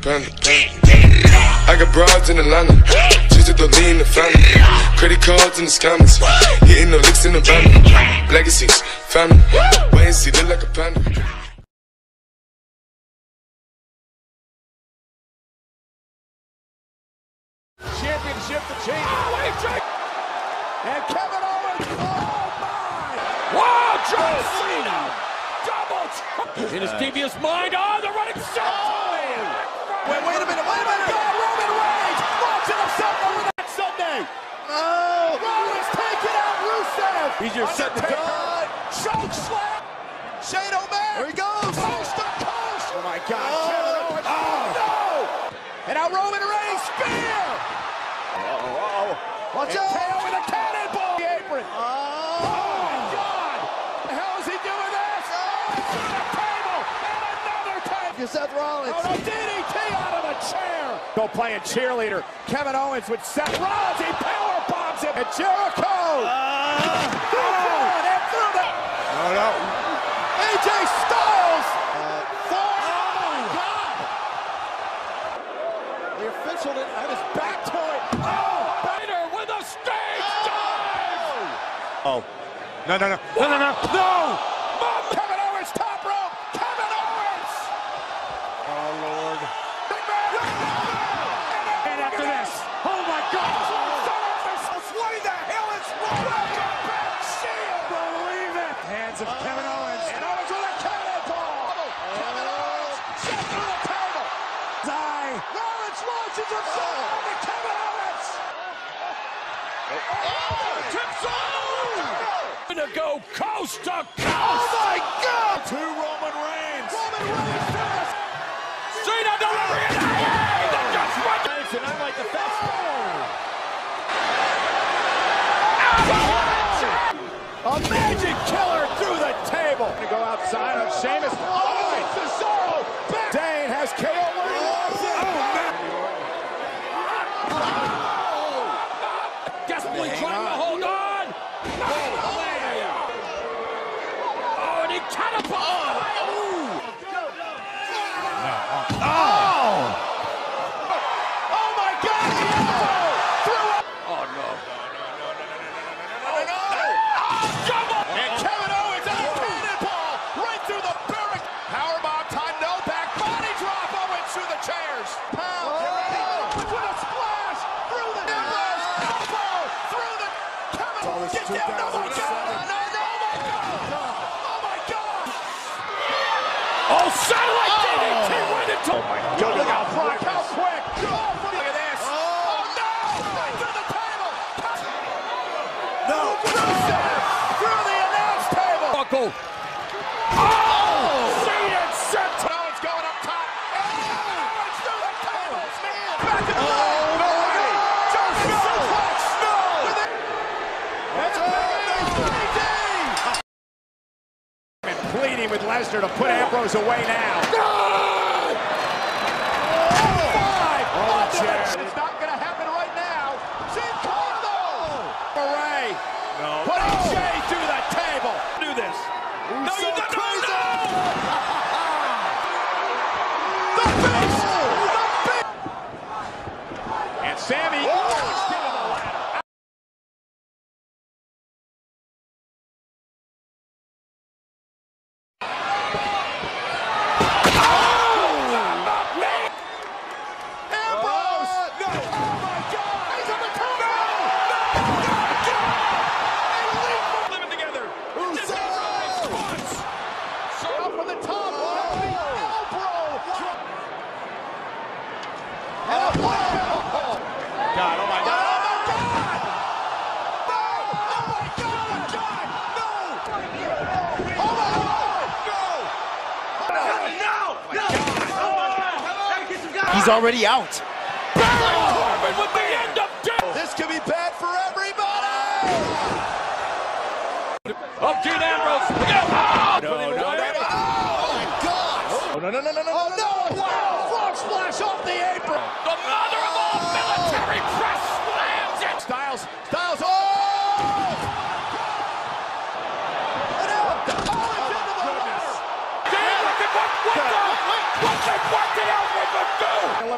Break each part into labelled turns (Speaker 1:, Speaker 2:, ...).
Speaker 1: panda. I got broads in Atlanta, just to lean the family. Credit cards in the scammers, hitting the licks in the van. Legacies, family, wait and see, look like a panda.
Speaker 2: Championship to change. And Kevin Owens. Oh my! Wow, John Cena! Double In his devious mind, oh, the running shot! Wait, wait a minute, wait a minute! God, Roman Reigns launching himself over that Sunday! Oh! Roman's taking out Rusev! He's your set to die! Choke slam! Shane O'Mac! There he goes! Coast to coast! Oh my God! Oh, Owens! Oh, no! And now Roman Reigns spear! Uh-oh, uh-oh. Watch out! KO with a cannonball! The apron! Oh, my God! The hell is he doing this? Oh, through the table! And another table! Seth Rollins! Oh, no, DDT out of the chair! Go playing cheerleader. Kevin Owens with Seth Rollins. He power bombs him. And Jericho! Uh, oh, and through the... No, no. AJ Styles! Thor! Oh, my God! The official didn't have his back to it. Oh, Bader with a stage dive!
Speaker 3: Oh. No, no, no. No, no, no.
Speaker 2: No! Mom, Kevin Owens, top rope! Kevin Owens!
Speaker 3: Oh, Lord.
Speaker 2: Big man! And after this, oh my God! What in the hell is wrong? Welcome back, Shield! Believe it! Hands of Kevin Owens. And Owens with a cannonball! Kevin Owens, shot through the table! Die! Rollins launches himself onto Kevin Owens! Oh, tips To go coast to coast! Oh my God!
Speaker 3: To Roman Reigns.
Speaker 2: Roman Reigns does! Cena delivering it! Hey, that just went! And I like the fast A magic killer through the table. To go outside on Sheamus. Oh, Cesaro! Back. Dane has KO winning. Oh, man. Desperately trying to hold on. Oh, and he catapulted. Oh my God! the elbow! Through it. Oh no! No! No! No! No! No! No! Oh, double! And Kevin Owens on a cannonball right through the barrack. Powerbomb time, no back body drop. Owens through the chairs. Pound. Get ready. Owens with a splash through the Ambrose. Elbow through the Kevin.
Speaker 3: all this
Speaker 2: Get down! Oh my
Speaker 3: 2007.
Speaker 2: God! No! No! Oh my God! Oh, satellite DDT right into. It! Oh my God! Look out, Brock! How quick! Oh, look at this! Oh, no! Right through the table! No! Rusev through the announce table! Buckle! Oh! Seated set! Owens going up top. And Owens through the table! Back to the oh, no! Just suplex! No! That's a pleading with Lesnar to put Ambrose away now. Five on the chair. It's not going to happen right now. Jim Carlo. Murray.
Speaker 3: No.
Speaker 2: Putting Jay through the table. Do this. No, you don't. No, no. The face. The face. And Sami. Still on the ladder. Ambrose! No! Oh my God! He's on the corner! No! No! No! Living together. Uso! Once. So up from the top. Oh! Elbow. And a wow! God! Oh my God! Oh my God! No! Oh my God! Oh God! No! Oh my God! No! No!
Speaker 4: He's already out.
Speaker 2: Corbin with the end of day.
Speaker 4: This could be bad for everybody.
Speaker 2: Oh, Dean Ambrose. Look out.
Speaker 4: No, no, no, no. Oh my God.
Speaker 2: Oh, no, no, no, no, no.
Speaker 4: Oh, no.
Speaker 2: Wow. Frog splash off the apron. The mother of all military press slams it. Styles. Styles. Oh! And out. Oh, it's into the ladder. Damn, look at what, what the, what the, what did Alfred do? elimination.
Speaker 4: Roman Reigns.
Speaker 2: Oh my goodness!
Speaker 4: Classic hit from the champion.
Speaker 2: Whoa, what's this?
Speaker 4: This is not gonna be good. Now comes elbow. Elbow.
Speaker 2: Kevin Owens took advantage.
Speaker 4: Oh my God.
Speaker 2: And Sami Zayn Zayn going across the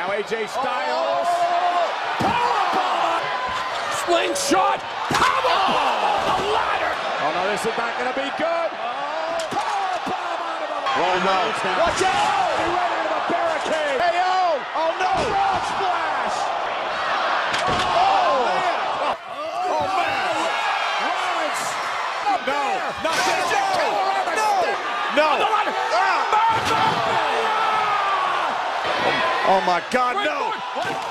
Speaker 2: Now AJ Styles. Powerbomb. Slingshot. Powerbomb. The ladder. Oh no, this is not going to be good. Powerbomb onto the
Speaker 3: Oh, no.
Speaker 2: Watch out! He ran into the barricade. KO. Oh no! Frog splash. Oh, oh man! Oh, oh man! Rollins. No! Not this. No!
Speaker 3: No.
Speaker 2: On the ladder.
Speaker 3: Oh my God, no.